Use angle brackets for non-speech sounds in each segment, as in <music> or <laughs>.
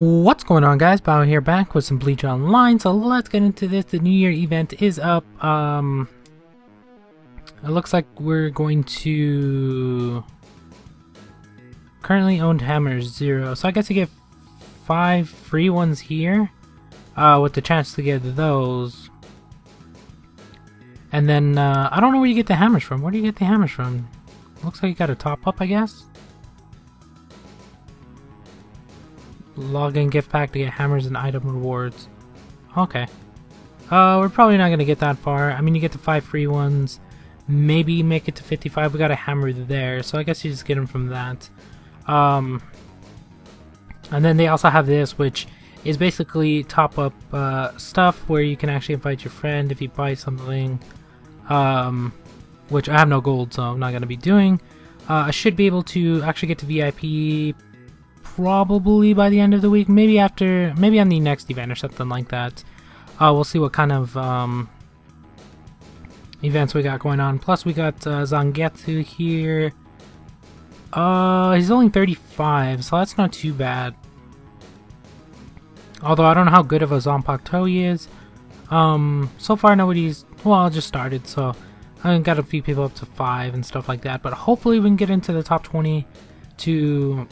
What's going on guys, Bio here back with some Bleach Online, so let's get into this. The New Year event is up, um, it looks like we're going to currently owned hammers zero, so I guess you get five free ones here, uh, with the chance to get those. And then, uh, I don't know where you get the hammers from, where do you get the hammers from? Looks like you got a top up, I guess? Login gift pack to get hammers and item rewards. Okay. Uh, we're probably not going to get that far. I mean, you get the five free ones. Maybe make it to 55. We got a hammer there, so I guess you just get them from that. Um, and then they also have this, which is basically top up uh, stuff where you can actually invite your friend if you buy something. Um, which I have no gold, so I'm not going to be doing. Uh, I should be able to actually get to VIP probably by the end of the week. Maybe after, maybe on the next event or something like that. Uh, we'll see what kind of um, events we got going on. Plus, we got uh, Zangetsu here. Uh, he's only 35, so that's not too bad. Although I don't know how good of a Zanpakuto he is. Um, so far nobody's, well, I just started, so I got a few people up to 5 and stuff like that. But hopefully we can get into the top 20 to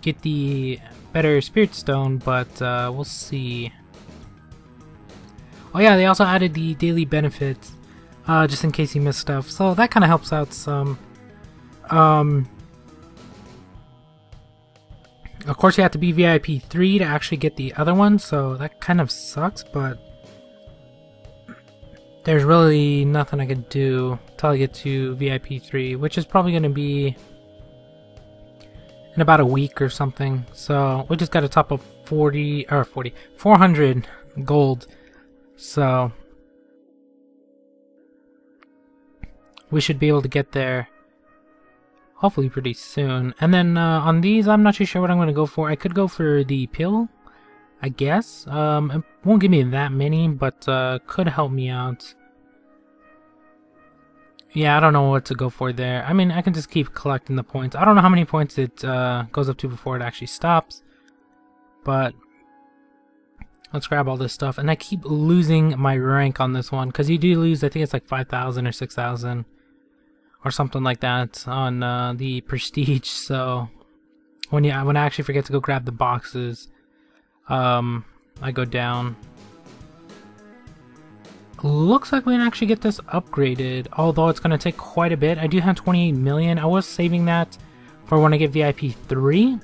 get the better Spirit Stone, but uh, we'll see. Oh yeah, they also added the daily benefits, uh, just in case you missed stuff, so that kind of helps out some. Um, of course, you have to be VIP 3 to actually get the other one, so that kind of sucks, but there's really nothing I could do until I get to VIP 3, which is probably going to be in about a week or something. So we just got to top up 40 or 40 400 gold. So we should be able to get there hopefully pretty soon. And then uh, on these, I'm not too sure what I'm going to go for. I could go for the pill, I guess. Um, it won't give me that many, but uh, could help me out. Yeah, I don't know what to go for there. I mean, I can just keep collecting the points. I don't know how many points it uh, goes up to before it actually stops. But let's grab all this stuff. And I keep losing my rank on this one. Because you do lose, I think it's like 5,000 or 6,000. Or something like that on uh, the prestige. So when, you, when I actually forget to go grab the boxes, um, I go down. Looks like we can actually get this upgraded, although it's going to take quite a bit. I do have 28 million. I was saving that for when I get VIP 3.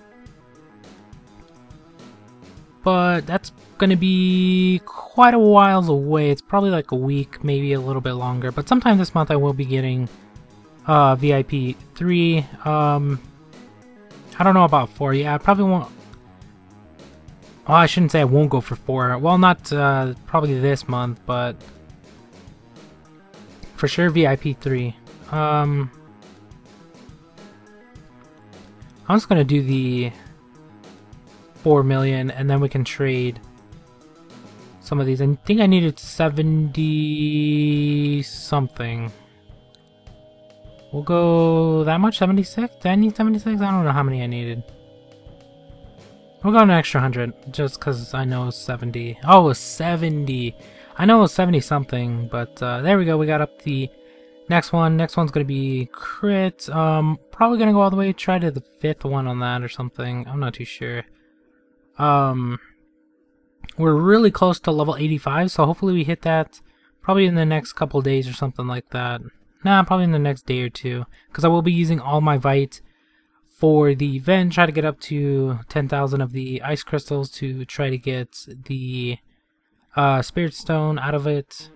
But that's going to be quite a whiles away. It's probably like a week, maybe a little bit longer. But sometime this month I will be getting uh, VIP 3. Um, I don't know about 4. Yeah, I probably won't... Oh, I shouldn't say I won't go for 4. Well, not uh, probably this month, but for sure VIP 3. Um, I'm just gonna do the 4 million and then we can trade some of these. I think I needed 70 something. We'll go that much? 76? Did I need 76? I don't know how many I needed. We'll go an extra 100 just because I know 70. Oh, 70. I know it was 70 something, but uh, there we go. We got up the next one. Next one's going to be crit. Um, probably going to go all the way, try to the fifth one on that or something. I'm not too sure. Um, we're really close to level 85, so hopefully we hit that probably in the next couple days or something like that. Nah, probably in the next day or two, because I will be using all my Vite for the event, try to get up to 10,000 of the ice crystals to try to get the uh, Spirit Stone out of it.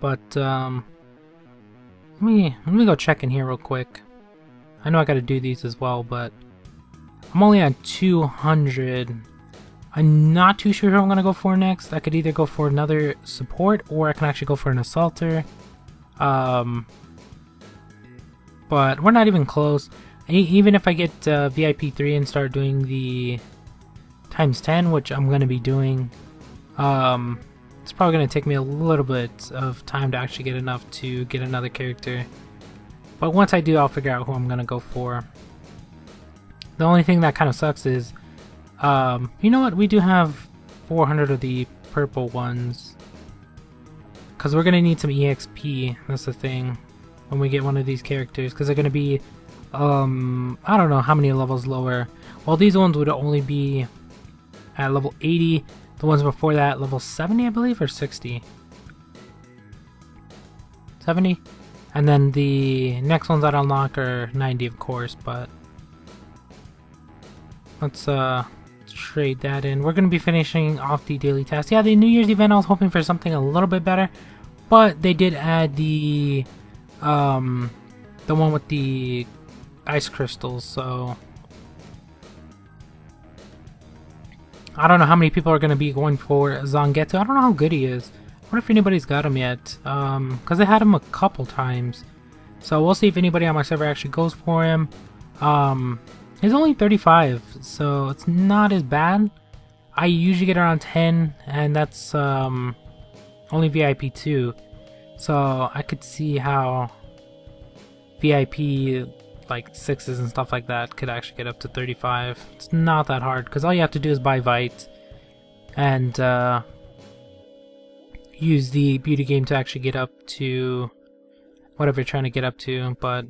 But, um, let me, let me go check in here real quick. I know I gotta do these as well, but I'm only at 200. I'm not too sure who I'm gonna go for next. I could either go for another support, or I can actually go for an assaulter. Um, but we're not even close. Even if I get uh, VIP 3 and start doing the times 10, which I'm going to be doing. Um, it's probably going to take me a little bit of time to actually get enough to get another character. But once I do, I'll figure out who I'm going to go for. The only thing that kind of sucks is, um, you know what? We do have 400 of the purple ones. Because we're going to need some EXP. That's the thing. When we get one of these characters. Because they're going to be, um, I don't know how many levels lower. Well, these ones would only be at level 80. The ones before that, level 70, I believe, or 60? 70? And then the next ones that unlock are 90, of course, but... Let's, uh, trade that in. We're going to be finishing off the daily task. Yeah, the New Year's event, I was hoping for something a little bit better, but they did add the, um, the one with the ice crystals, so... I don't know how many people are going to be going for Zangetsu. I don't know how good he is. I wonder if anybody's got him yet. Um, because they had him a couple times. So we'll see if anybody on my server actually goes for him. Um, he's only 35, so it's not as bad. I usually get around 10, and that's um, only VIP 2. So I could see how VIP like sixes and stuff like that could actually get up to 35. It's not that hard because all you have to do is buy Vite and uh, use the beauty game to actually get up to whatever you're trying to get up to. But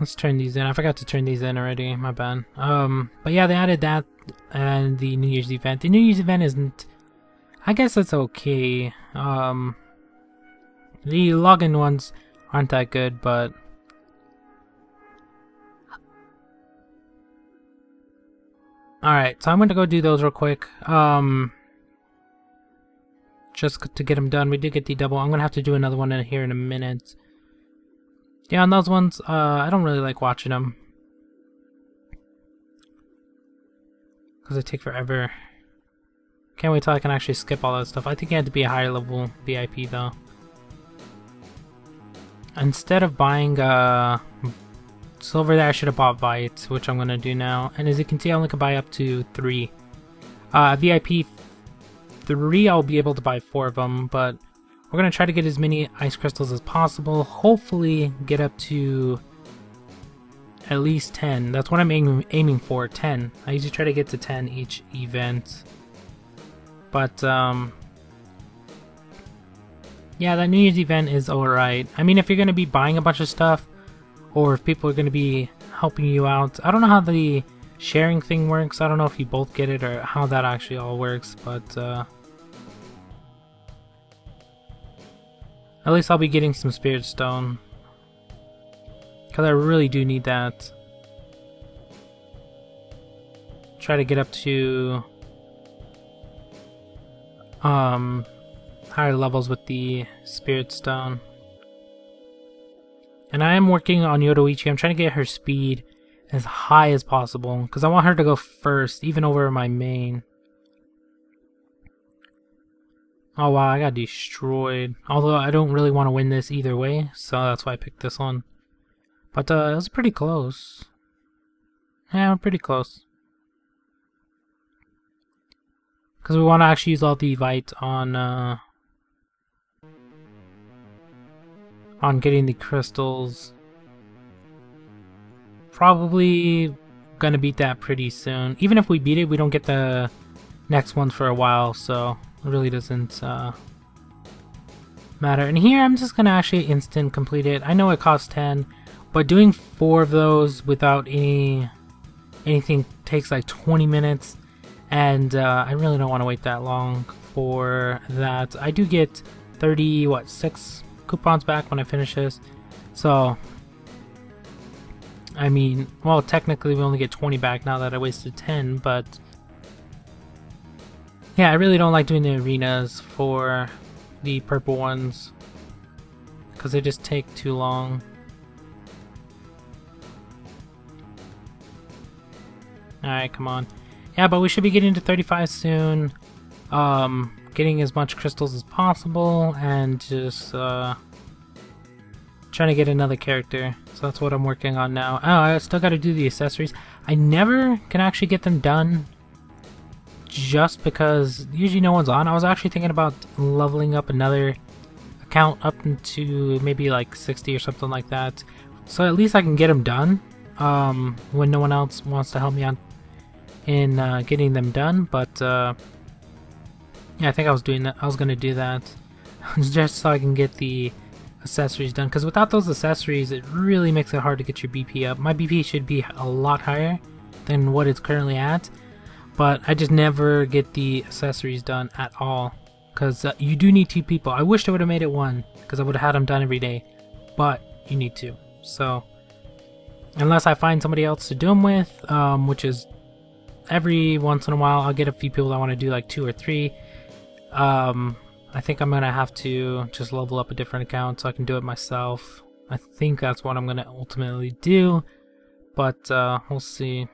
let's turn these in. I forgot to turn these in already. My bad. Um, but yeah, they added that and the New Year's event. The New Year's event isn't. I guess that's okay. Um, the login ones aren't that good, but Alright, so I'm going to go do those real quick. Um, just to get them done. We did get the double. I'm going to have to do another one in here in a minute. Yeah, on those ones, uh, I don't really like watching them. Because they take forever. Can't wait till I can actually skip all that stuff. I think you had to be a higher level VIP though. Instead of buying uh, silver there, I should have bought Vite, which I'm going to do now. And as you can see, I only can buy up to 3. Uh, VIP 3, I'll be able to buy 4 of them, but we're going to try to get as many ice crystals as possible. Hopefully get up to at least 10. That's what I'm aiming, aiming for, 10. I usually try to get to 10 each event. But, um, yeah, that New Year's event is alright. I mean, if you're going to be buying a bunch of stuff, or if people are going to be helping you out, I don't know how the sharing thing works. I don't know if you both get it or how that actually all works, but uh, at least I'll be getting some Spirit Stone. Because I really do need that. Try to get up to um higher levels with the Spirit Stone. And I am working on Yoruichi. I'm trying to get her speed as high as possible because I want her to go first, even over my main. Oh wow, I got destroyed. Although I don't really want to win this either way, so that's why I picked this one. But uh, it was pretty close. Yeah, pretty close. Because we want to actually use all the Vite on uh, on getting the crystals. Probably gonna beat that pretty soon. Even if we beat it, we don't get the next ones for a while, so it really doesn't uh, matter. And here, I'm just gonna actually instant complete it. I know it costs 10, but doing four of those without any anything takes like 20 minutes, and uh, I really don't want to wait that long for that. I do get 30, what, six coupons back when I finish this. So, I mean, well, technically we only get 20 back now that I wasted 10, but yeah, I really don't like doing the arenas for the purple ones because they just take too long. Alright, come on. Yeah, but we should be getting to 35 soon. Um, getting as much crystals as possible and just uh, trying to get another character. So that's what I'm working on now. Oh, I still got to do the accessories. I never can actually get them done just because usually no one's on. I was actually thinking about leveling up another account up into maybe like 60 or something like that. so at least I can get them done um, when no one else wants to help me out in uh, getting them done. But uh, yeah, I think I was doing that. I was gonna do that <laughs> just so I can get the accessories done. Because without those accessories, it really makes it hard to get your BP up. My BP should be a lot higher than what it's currently at, but I just never get the accessories done at all. Because uh, you do need two people. I wish I would have made it one, because I would have had them done every day. But you need two. So unless I find somebody else to do them with, um, which is every once in a while, I'll get a few people that want to do like two or three. Um, I think I'm gonna have to just level up a different account so I can do it myself. I think that's what I'm gonna ultimately do, but uh, we'll see.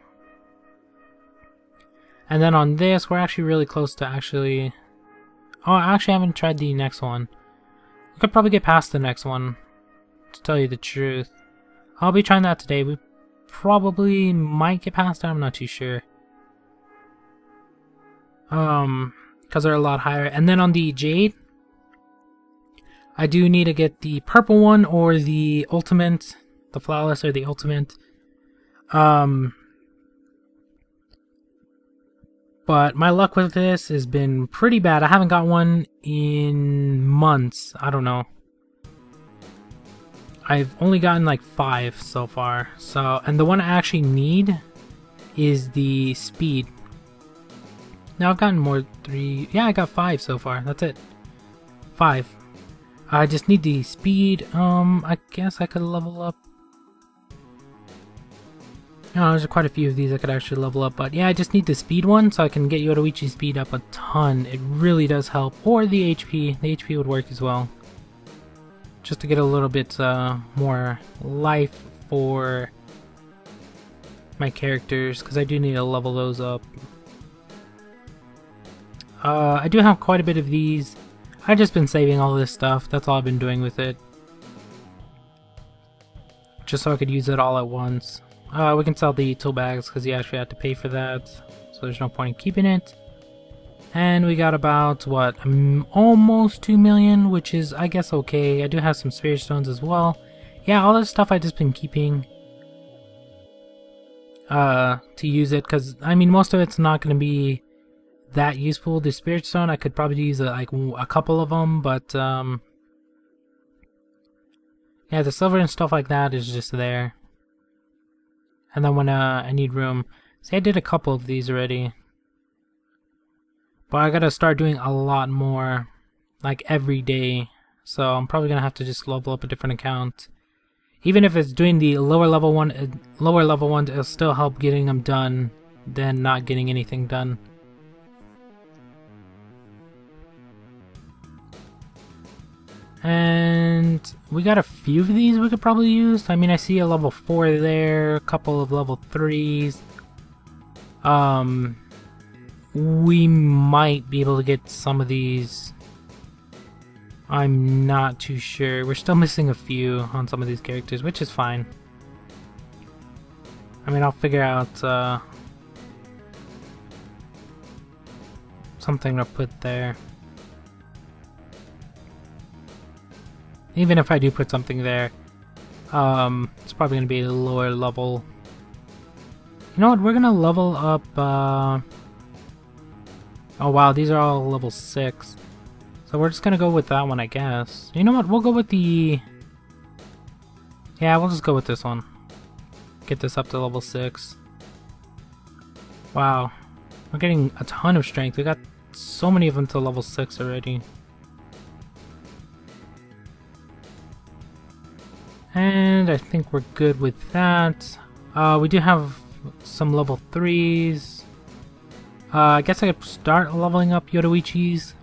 And then on this, we're actually really close to actually. Oh, I actually haven't tried the next one. We could probably get past the next one, to tell you the truth. I'll be trying that today. We probably might get past that. I'm not too sure. Um, because they're a lot higher. And then on the Jade, I do need to get the purple one or the ultimate, the flawless or the ultimate. Um, but my luck with this has been pretty bad. I haven't got one in months. I don't know. I've only gotten like five so far. So, and the one I actually need is the speed. Now I've gotten more three. Yeah, I got five so far. That's it. Five. I just need the speed. Um, I guess I could level up. No, there's quite a few of these I could actually level up, but yeah, I just need the speed one so I can get Yoruichi speed up a ton. It really does help. Or the HP. The HP would work as well just to get a little bit uh, more life for my characters because I do need to level those up. Uh, I do have quite a bit of these. I've just been saving all this stuff. That's all I've been doing with it. Just so I could use it all at once. Uh, we can sell the tool bags because you actually have to pay for that. So there's no point in keeping it. And we got about, what, um, almost 2 million, which is, I guess, okay. I do have some spirit stones as well. Yeah, all this stuff I've just been keeping uh, to use it, because, I mean, most of it's not going to be that useful. The spirit stone, I could probably use, a, like, a couple of them, but, um, yeah, the silver and stuff like that is just there. And then when uh, I need room, see, I did a couple of these already. But I gotta start doing a lot more, like every day. So I'm probably gonna have to just level up a different account. Even if it's doing the lower level one, uh, lower level ones, it'll still help getting them done than not getting anything done. And we got a few of these we could probably use. I mean, I see a level 4 there, a couple of level 3s. Um, we might be able to get some of these. I'm not too sure. We're still missing a few on some of these characters, which is fine. I mean, I'll figure out uh, something to put there. Even if I do put something there, um, it's probably going to be a lower level. You know what? We're going to level up... Uh, Oh wow, these are all level 6. So we're just gonna go with that one, I guess. You know what, we'll go with the... Yeah, we'll just go with this one. Get this up to level 6. Wow. We're getting a ton of strength. We got so many of them to level 6 already. And I think we're good with that. Uh, we do have some level 3s. Uh, I guess I could start leveling up Yoruichi's.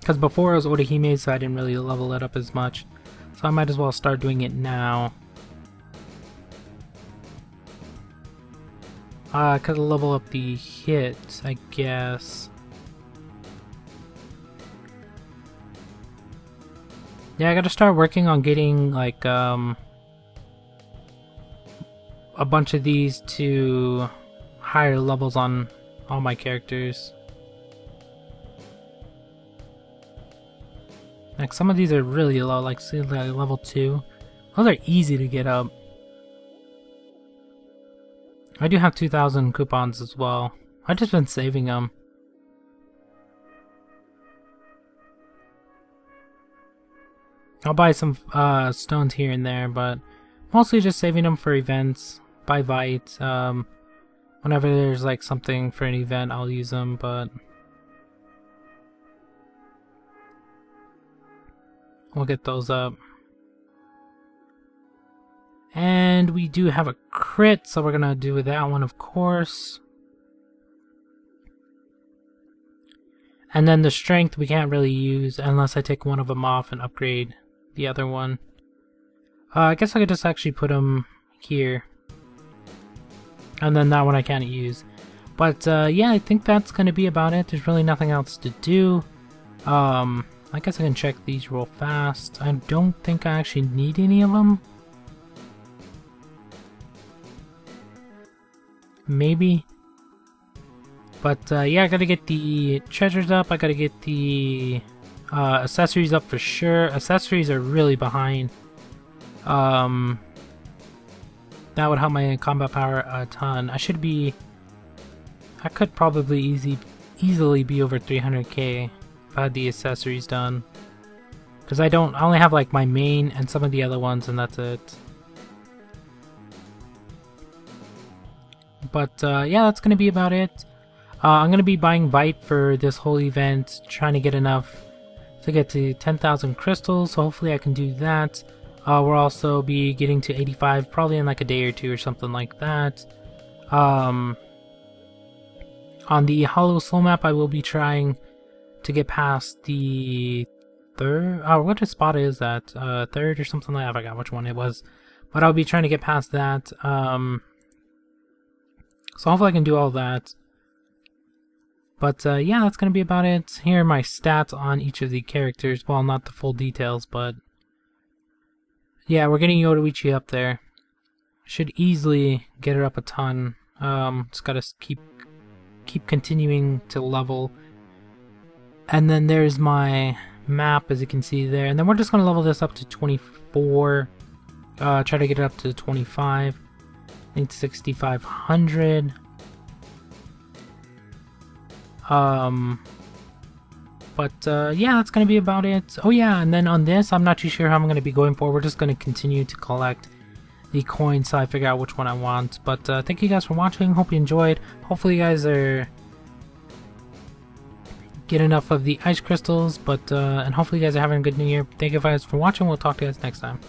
Because before it was Orihime, so I didn't really level it up as much. So I might as well start doing it now. Uh, I could level up the hits, I guess. Yeah, I gotta start working on getting like um a bunch of these to higher levels on all my characters. Like some of these are really low, like, see, like level 2. Those are easy to get up. I do have 2,000 coupons as well. I've just been saving them. I'll buy some uh, stones here and there, but mostly just saving them for events. Buy Vite. Um, whenever there's like something for an event, I'll use them, but we'll get those up. And we do have a crit, so we're gonna do that one, of course. And then the strength we can't really use unless I take one of them off and upgrade the other one. Uh, I guess I could just actually put them here. And then that one I can't use. But uh, yeah, I think that's going to be about it. There's really nothing else to do. Um, I guess I can check these real fast. I don't think I actually need any of them. Maybe. But uh, yeah, I gotta get the treasures up. I gotta get the uh, accessories up for sure. Accessories are really behind. Um, that would help my combat power a ton. I should be... I could probably easy, easily be over 300k if I had the accessories done. Because I don't... I only have like my main and some of the other ones and that's it. But uh, yeah, that's going to be about it. Uh, I'm going to be buying Vite for this whole event, trying to get enough to get to 10,000 crystals, so hopefully I can do that. Uh, we'll also be getting to 85 probably in like a day or two or something like that. Um, on the Hollow Soul map, I will be trying to get past the third. Oh, what a spot is that? Uh, third or something like that. I forgot which one it was. But I'll be trying to get past that. Um, so hopefully I can do all that. But uh, yeah, that's going to be about it. Here are my stats on each of the characters. Well, not the full details, but yeah, we're getting Yoruichi up there. Should easily get her up a ton. Um, just gotta keep keep continuing to level. And then there's my map, as you can see there. And then we're just gonna level this up to 24. Uh, try to get it up to 25. I think 6,500. Um, but uh, yeah, that's going to be about it. Oh yeah, and then on this, I'm not too sure how I'm going to be going for. We're just going to continue to collect the coins so I figure out which one I want. But uh, thank you guys for watching. Hope you enjoyed. Hopefully you guys are get enough of the ice crystals. But uh, and hopefully you guys are having a good new year. Thank you guys for watching. We'll talk to you guys next time.